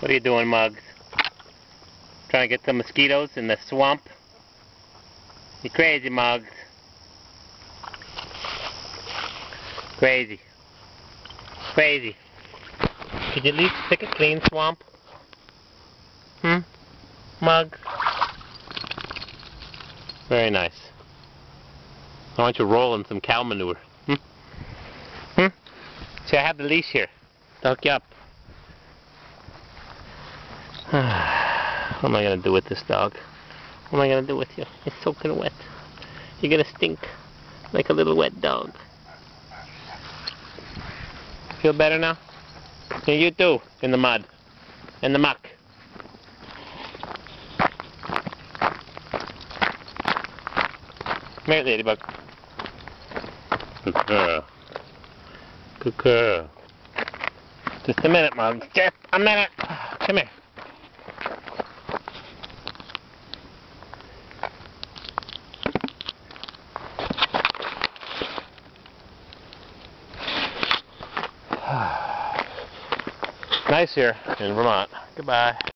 What are you doing, Mugs? Trying to get some mosquitoes in the swamp? You crazy, Mugs. Crazy. Crazy. Could you at least pick a clean swamp? Hmm? Mugs? Very nice. I want you you roll in some cow manure? Hmm? Hmm? See, I have the leash here. To hook you up. what am I to do with this dog? What am I to do with you? It's soaking wet. You're to stink like a little wet dog. Feel better now? Yeah, you too, in the mud, in the muck. Come here, ladybug. Good girl. Good girl. Just a minute, Mom. Just a minute. Come here. nice here in Vermont. Goodbye.